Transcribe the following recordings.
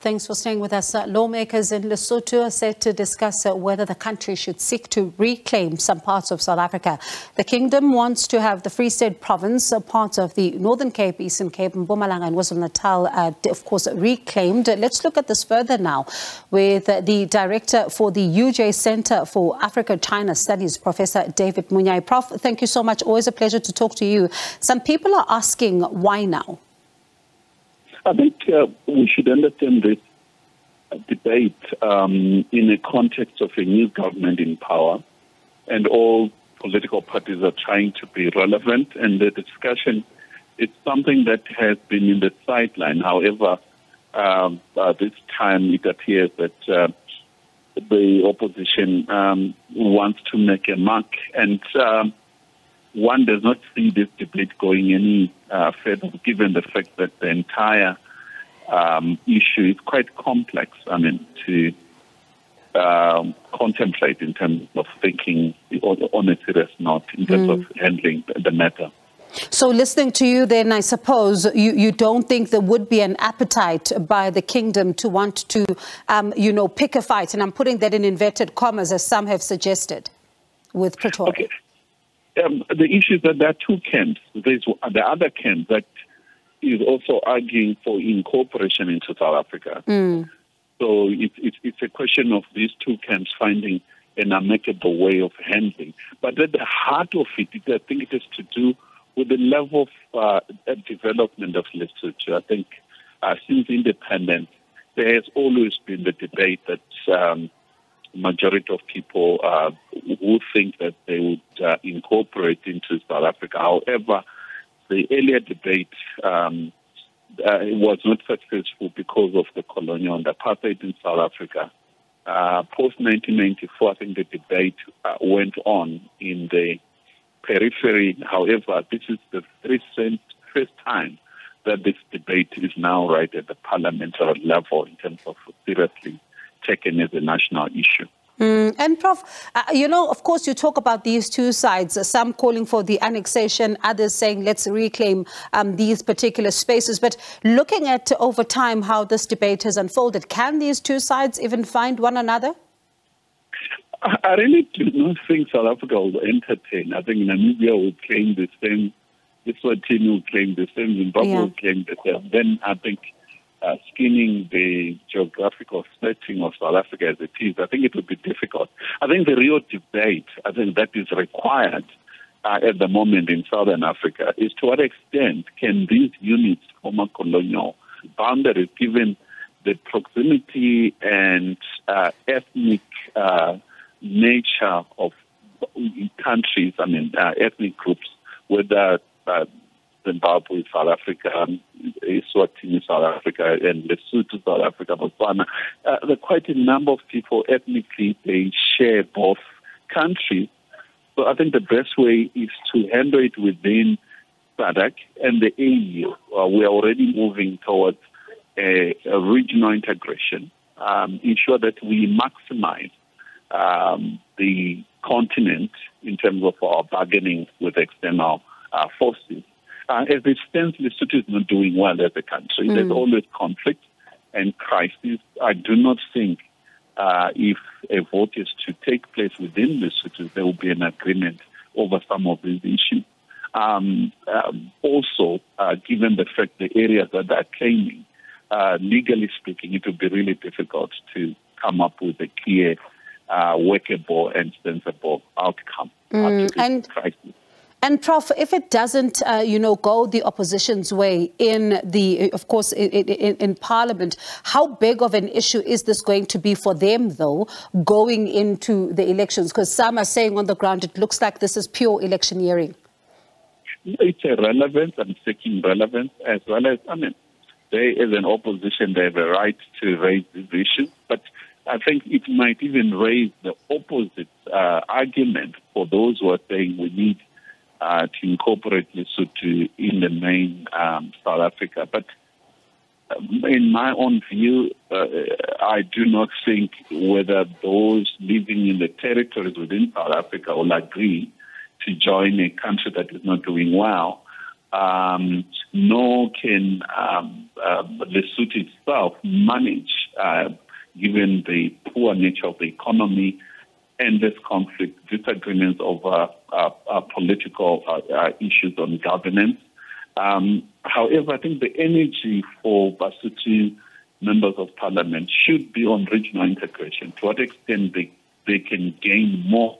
Thanks for staying with us. Uh, lawmakers in Lesotho are set to discuss uh, whether the country should seek to reclaim some parts of South Africa. The kingdom wants to have the Free State province, uh, part of the Northern Cape, Eastern Cape, and Mpumalanga and KwaZulu-Natal, uh, of course, reclaimed. Let's look at this further now with uh, the director for the UJ Center for Africa-China Studies, Professor David Monyae. Prof, thank you so much. Always a pleasure to talk to you. Some people are asking why now? I think uh, we should understand this debate um, in a context of a new government in power, and all political parties are trying to be relevant, and the discussion is something that has been in the sideline. However, um, uh, this time it appears that uh, the opposition um, wants to make a mark, and um, one does not see this debate going any uh, further, given the fact that the entire um, issue is quite complex. I mean, to um, contemplate in terms of thinking on a serious note, in terms mm. of handling the matter. So, listening to you, then I suppose you, you don't think there would be an appetite by the kingdom to want to, um, you know, pick a fight, and I'm putting that in inverted commas, as some have suggested, with Pretoria. Okay um, the issue is that there are two camps. There's the other camp that is also arguing for incorporation into South Africa. Mm. So it, it, it's a question of these two camps finding an amicable way of handling. But at the heart of it, I think it has to do with the level of uh, development of literature. I think uh, since independence, there has always been the debate that um, majority of people uh, who think that they would uh, incorporate into South Africa. However, the earlier debate um, uh, was not successful because of the colonial and apartheid in South Africa. Uh, Post 1994, I think the debate uh, went on in the periphery. However, this is the recent first time that this debate is now right at the parliamentary level in terms of seriously taken as a national issue. Mm, and Prof, uh, you know, of course, you talk about these two sides, some calling for the annexation, others saying let's reclaim um, these particular spaces. But looking at over time how this debate has unfolded, can these two sides even find one another? I really do not think South Africa will entertain. I think Namibia will claim the same, Eswatini will claim the same, Zimbabwe yeah. will claim the same. Then I think uh, skinning the geographical setting of South Africa as it is, I think it would be difficult. I think the real debate, I think that is required uh, at the moment in Southern Africa is to what extent can these units, former colonial boundaries, given the proximity and uh, ethnic uh, nature of countries, I mean, uh, ethnic groups, whether uh, Zimbabwe, South Africa, Eswatini, South Africa, and Lesotho, South Africa, Botswana. Uh, there are quite a number of people ethnically, they share both countries. So I think the best way is to handle it within SADC and the AU. Uh, we are already moving towards a, a regional integration, um, ensure that we maximize um, the continent in terms of our bargaining with external uh, forces. Uh, as it stands, Lesotho is not doing well as a country. Mm. There's always conflict and crisis. I do not think uh, if a vote is to take place within Lesotho, there will be an agreement over some of these issues. Um, um, also, uh, given the fact the areas that they're claiming, uh, legally speaking, it will be really difficult to come up with a clear, uh, workable, and sensible outcome mm. and crisis. And Prof, if it doesn't, uh, you know, go the opposition's way in the, of course, in, in, in, Parliament, how big of an issue is this going to be for them, though, going into the elections? Because some are saying on the ground it looks like this is pure electioneering. It's a relevance and seeking relevance as well as, I mean, they as an opposition, they have a right to raise these issues, but I think it might even raise the opposite uh, argument for those who are saying we need uh, to incorporate Lesotho in the main um, South Africa. But um, in my own view, uh, I do not think whether those living in the territories within South Africa will agree to join a country that is not doing well. um, nor can um, uh, Lesotho itself manage, uh, given the poor nature of the economy, endless conflict, disagreements over uh, uh political uh, uh, issues on governance. Um, however, I think the energy for Basotho members of parliament should be on regional integration. To what extent they, they can gain more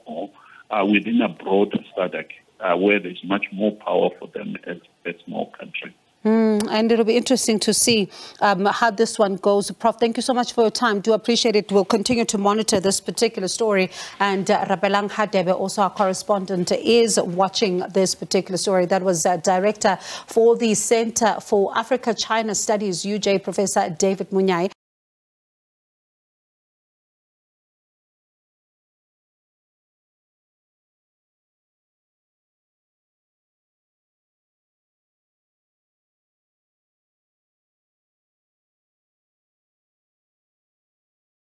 within a broader SADC uh, where there's much more power for them as a small country. Mm, and it'll be interesting to see um, how this one goes. Prof, thank you so much for your time. Do appreciate it. We'll continue to monitor this particular story. And uh, Rabelang Hadebe, also our correspondent, is watching this particular story. That was uh, Director for the Center for Africa-China Studies, UJ, Professor David Monyae.